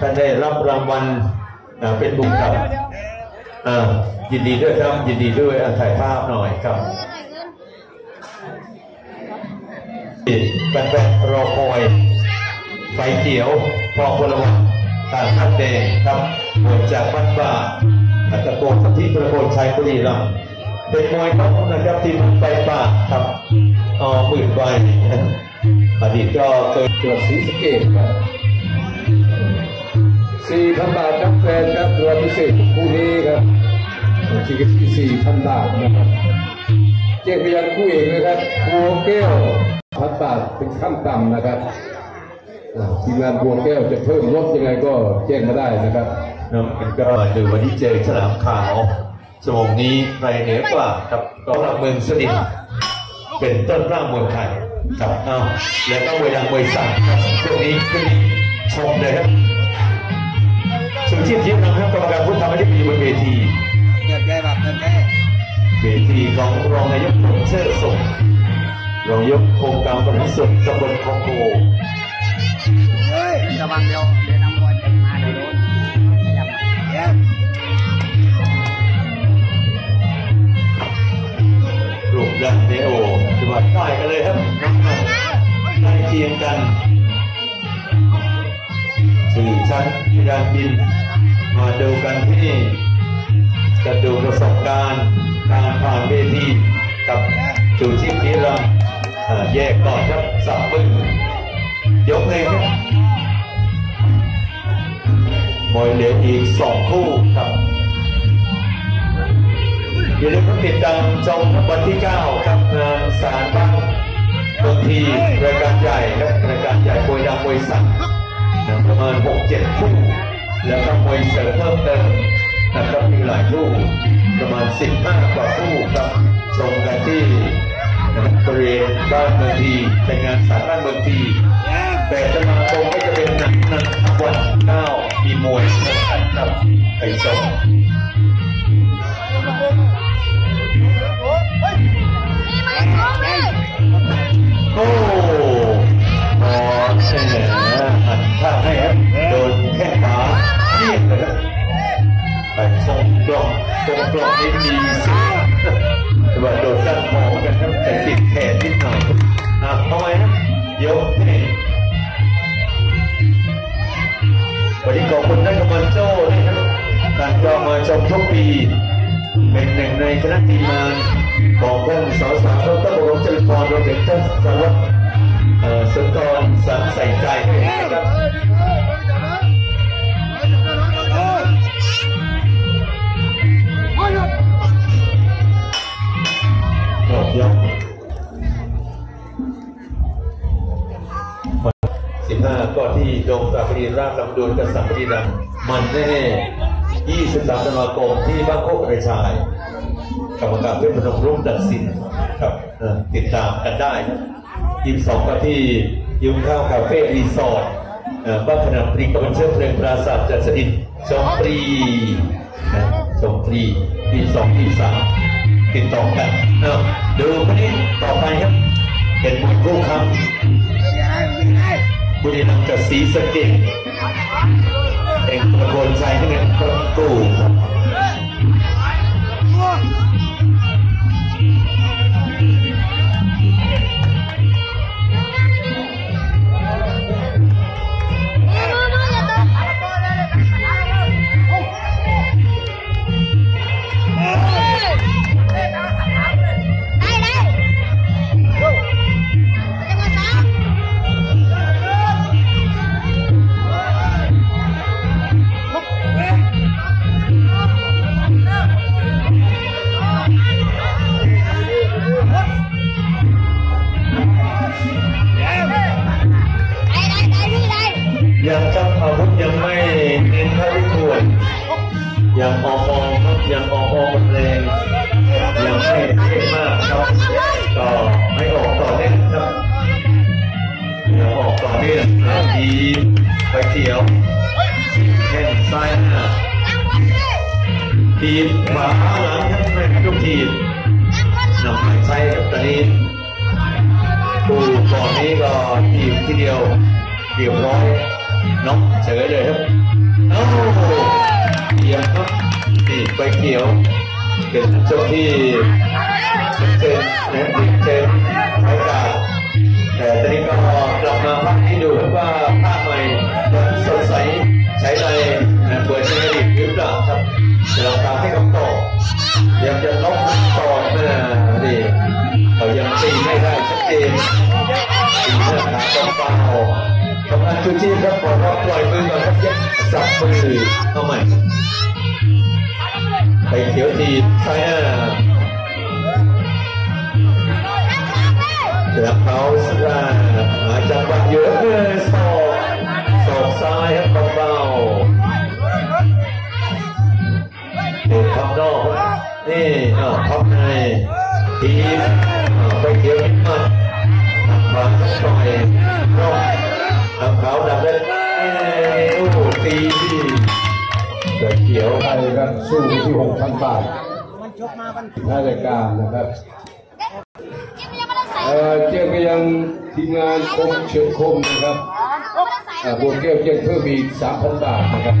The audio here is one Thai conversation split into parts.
ท่านได้รับรางวัลเป็นบุญครับอ่ายินดีด้วยครับ ยินดีด้วยถ่ายภาพหน่อยครับแฟนๆรอคอยไฟเขียว พอพลวัตทางทัพแดงครับหมวจากบ้านบ้าตะโกนกับที่ประโคนชัยบุรีรัมย์เป็นมวยครับนะครับทีมไฟป่าครับอ๋อหมื่นใบอดีตก็เคยจังหวัดศรีสเกษครับ พันบาทครับแฟนครับตัวพิเศษคู่นี้ครับชีวิตที่สี่พันบาทนะครับแจ้งไปยังคู่เอกนะครับบัวแก้วพันบาทเป็นขั้นต่ำนะครับทีมงานบัวแก้วจะเพิ่มลดยังไงก็แจ้งมาได้นะครับนะมันก็ดูวันที่เจอฉลามขาวชั่วโมงนี้ใครเหนือกว่าครับก็รับเมืองสนิทเป็นต้นร่างมวยไทยครับอ้าวแล้วก็เวลามวยสั่งครับช่วงนี้ขึ้นชมเลยครับ สุชีพเทียมนะครับกรรมการผู้ทำหน้าที่อยู่บนเวทีเกิดแก้แบบเกิดแก้เวทีของรองนายกผลเชิดสุขรองยกโครงการบริสุทธิ์ตำบลคลองโพเฮ้ยระวังเดียวเดี๋ยวนำมวยจะมาเดี๋ยวโดนขยับเดี๋ยวรูปร่างเนโอจังหวัดใต้กันเลยครับใกล้เคียงกันสื่อชั้นพิดานบิน มาดูกันที่จะดูประสบการณ์การผ่านเวทีกับจูชีพที่เราอ่าแยกก่อนครับสับมือยกเลยครับมวยเหลืออีกสองคู่ครับอย่าลืมติดตามชมวันที่ 9 ครับงานสารบ้างบางทีรายการใหญ่ครับรายการใหญ่มวยดังมวยสั่งประมาณ 6-7 คู่ แล้วก็มวยเสริมเพิ่มเติมนะครับมีหลายคู่ประมาณ15กว่าคู่ครับชมกันที่นะครับบริเวณบ้านเมืองทีเป็นงานสารบ้านเมืองทีแต่จะมาคมก็จะเป็นหนังหนังวันเก้ามีมวยสำคัญครับไปชมโตรงกลองนี้มีสียงแต่ว่าโดนด้านคอเหมอกันครับแต่ติดแขนนิดหน่อยอะทำไมครับยกนี่วันนี้ขอบคุณท่านกำมันโจ้นะครับท่านก็มาชมทุกปี เป็นหนึ่งในคณะทีมงานของท่านสาวสดรบรมเจริญพรรวมถึงท่านสารวัตร กับสัมปรีรัมย์มันแน่ๆ23ธันวาคมที่บ้านโคกกระชายกรรมการเพื่อนพนมรุ่งตัดสินครับเอ่อติดตามกันได้นะยี่สิบสองก็ที่ยุงข้าวคาเฟ่รีสอร์ทเอ่อบ้านขนาดปรีกับบันเชิญเพลิงปราสาทจัดสดินชมปรีนะชมปรีที่สองที่สามติดต่อกันเอ้าดูคนนี้ต่อไปครับเป็นมวยคู่ครับวิ่งไงวิ่งไงบุรีรัมย์กับศรีสะเกษ เองตะโกนใจให้เนี่ยตู้ เขียวแข้งซ้ายหน้าทีมขวาหลังครับไม่ทุกทีมนำไปใช้กับตอนนี้ผู้ก่อนนี้ก็ทีมที่เดียวเรียบร้อยน็อกเฉยเลยครับเอ้าเขียวครับนี่ไฟเขียวเป็นช่วงที่เจนนะเจนไฟกาแต่ตอนนี้ก็กลับมาพักที่ดูครับว่า ใช้ในนะเปิดในอดีตหรือเปล่าครับจะลองตามให้คำตอบยังจะล็อกต่อนะนี่เขายังตีไม่ได้ชัดเจนตีเนื้อขาต้องเบากกำลังชูชีครับบอกว่าปล่อยมือก่อนครับยัดสับมือเข้าใหม่ไปเขียวทีบซ้ายหน้าสนับเขาสร้างหาจังหวะเยอะเลยสอก สอกซ้ายครับเบาๆเด็กพับนอกนี่อ้าวพับในทีบอ้าไปเขียวนิดมันบางต่อยรอบทำเขาดับได้โอ้โหตีเสือเขียวไทยครับสู้ที่หกพันบาทท้ายรายการนะครับเออเจียงก็ยังทีมงานคมเฉิดคมนะครับ อ่าบัวแก้วเจียงเพิ่มอีกสามพันบาทนะครับ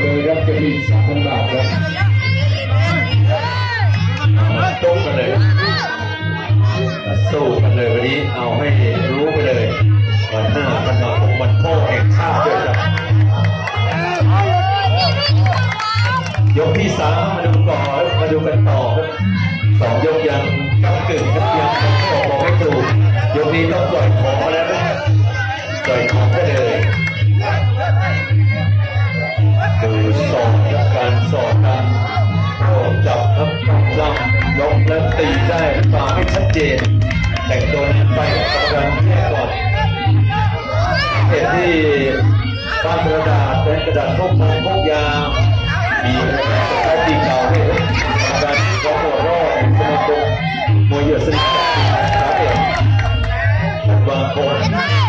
เลยรับจะมีสามพันบาทครับโต้กันเลยสู้กันเลยวันนี้เอาให้รู้ไปเลยวันห้าธันวาคมวันพ่อแห่งชาติด้วยครับยกที่สามมาดูก่อนมาดูกันต่อครับสองยกยังกำกึ่งครับยังบอกบอกไม่ถูกยกนี้ต้องปล่อยของแล้ว นะปล่อยของไปเลยดูสองครับการสอบกันโอ้จับครับลำยกแล้วตีได้ตาไม่ชัดเจน แต่งตัวนั้ไปกรรมการแยกก่อนเห็นที่บ้านกระดาษเป็นกระดาษพวกทองพวกยาวมีกระดาษสตีขาเนี่ยกรรมการของหัวรอดสมาคมมวยเหยื่อสนิทครับเองบางคน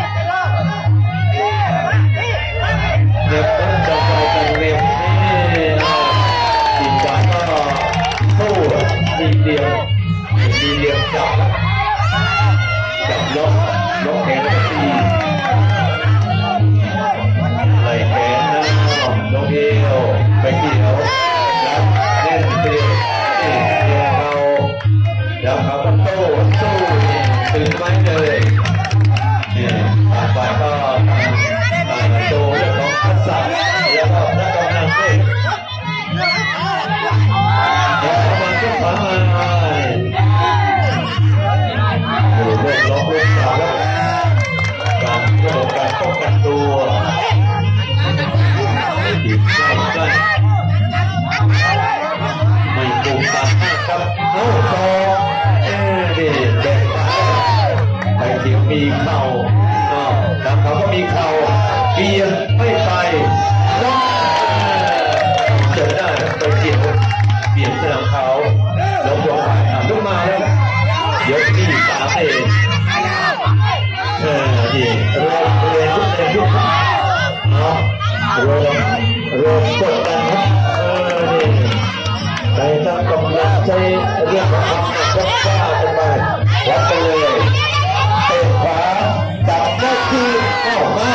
เข้ามา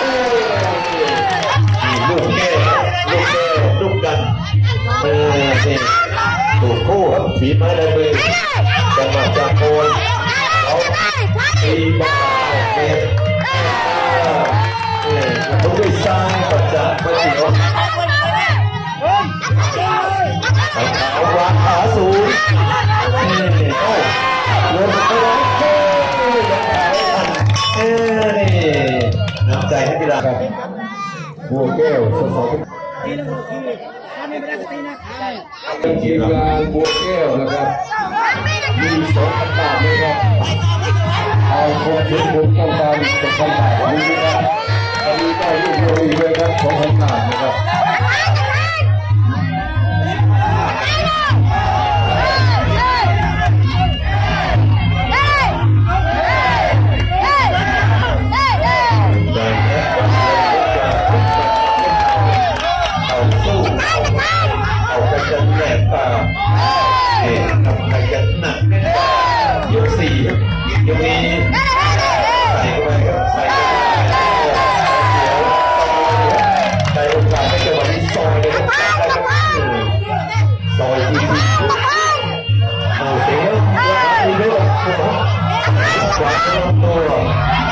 เอ้ยนี่ลูกแก้ลูกแก้ลูกกันเออนี่ถูกคู่ครับฝีไม้ลายมือจังหวะจากโคนเขาตีบอลเก็บเนี่ยทุกด้วยซ้ายปัจจัยมาเสียวขาขาววางขาสูงนี่โอ้ลงไปแล้วโอ้ำใจให้กีฬาครับบัวแก้วสสตีแล้วก็คือถ้าไม่ได้ก็ตีนะใช่เป็นทีมงานบัวแก้วนะครับมีสองพันบาทนะครับเอาคมเฉิดคมต้องการสองพันบาทนี้นะครับอันนี้ได้รวบรวมอีกเลยครับสองพันบาทนะครับ Quatro, um,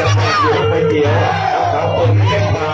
จะพาเธอไปเที่ยวกับคนเล็กมา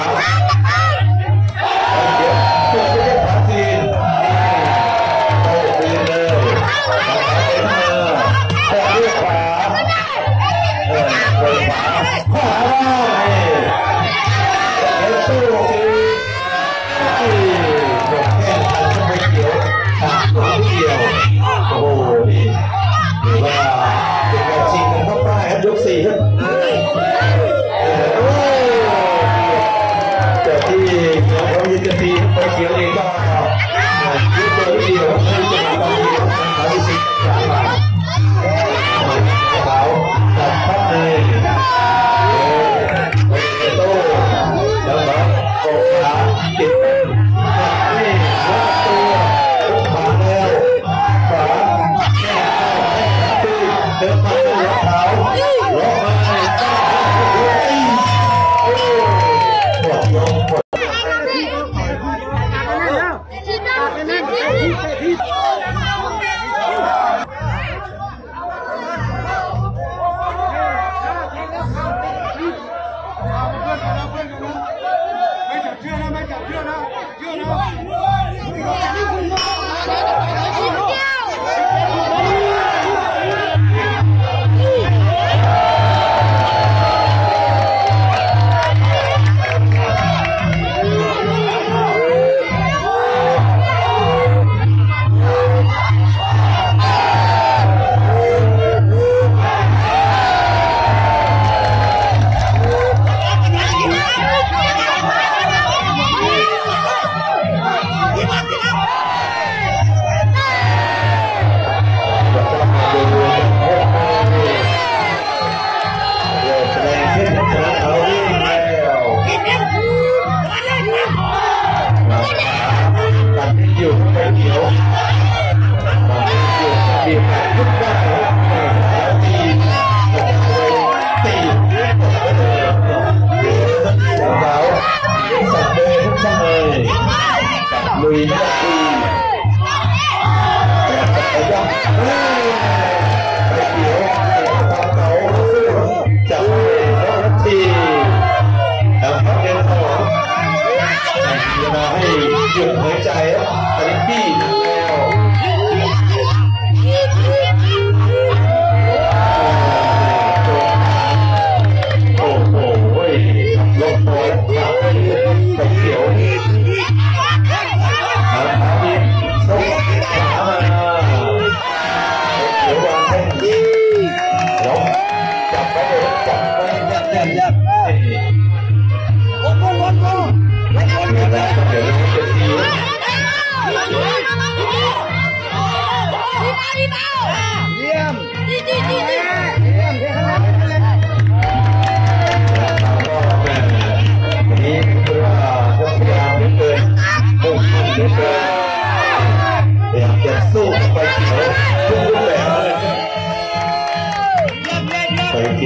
dân chủ giáo sạc bê cũng sang người lùi nhạc đi Hãy subscribe cho kênh Ghiền Mì Gõ Để không bỏ lỡ những video hấp dẫn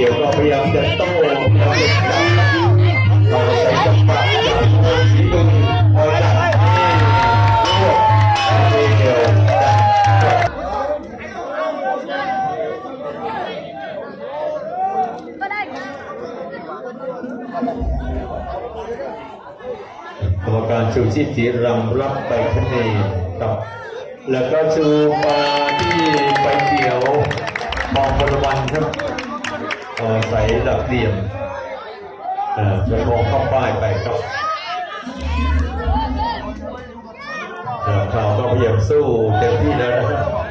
กี่ยวก็พยายามจะโต้พยายามจะจัใช้จังหวะจังหวะที่ตงเอาจับที่รวบเอเกี่ยวกรรมการชูชีพจีรังรับไปคะแนนกับแล้วก็ชูปาที่ไปเดี่ยวมองบอลบันครับ อาศัยหลักเดี๋ยมจะพอเข้าป้ายไปครับเราก็พยายามสู้เต็มที่แล้วนะครับ